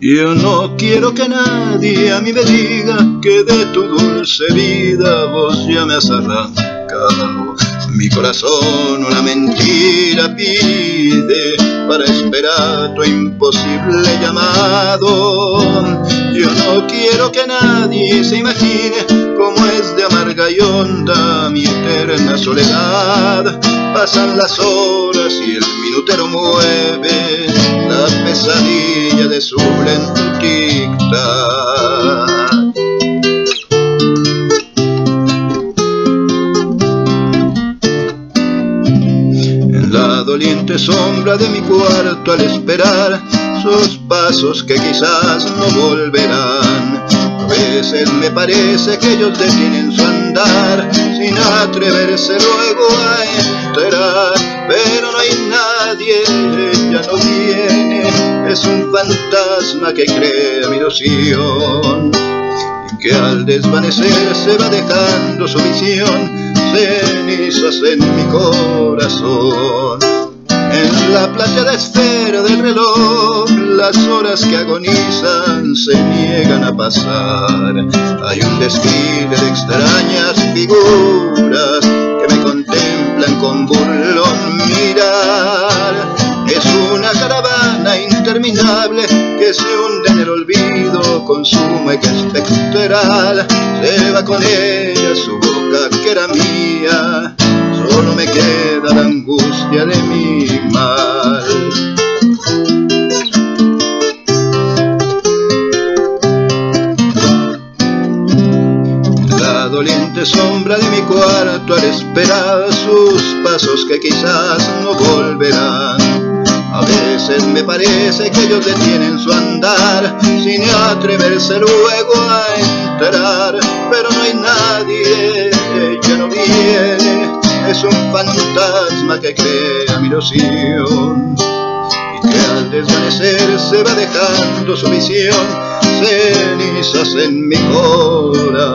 Yo no quiero que nadie a mí me diga que de tu dulce vida vos ya me has arrancado. Mi corazón una mentira pide para esperar tu imposible llamado. Yo no quiero que nadie se imagine cómo es de amarga y honda mi eterna soledad. Pasan las horas y el minutero mueve de su lento En la doliente sombra de mi cuarto al esperar sus pasos que quizás no volverán. A veces me parece que ellos detienen su andar sin atreverse luego a enterar, pero no hay nadie, fantasma que crea mi ilusión y que al desvanecer se va dejando su visión cenizas en mi corazón. En la playa de esfera del reloj, las horas que agonizan se niegan a pasar. Hay un desfile de extrañas figuras que me contemplan con burlón que se hunde en el olvido con su mueca espectral. Se va con ella su boca que era mía, solo me queda la angustia de mi mal. La doliente sombra de mi cuarto al esperar sus pasos que quizás no volverán. Me parece que ellos detienen su andar. Sin atreverse luego a entrar, pero no hay nadie, ella no viene, es un fantasma que crea mi ilusión y que al desvanecer se va dejando su visión. Cenizas en mi corazón.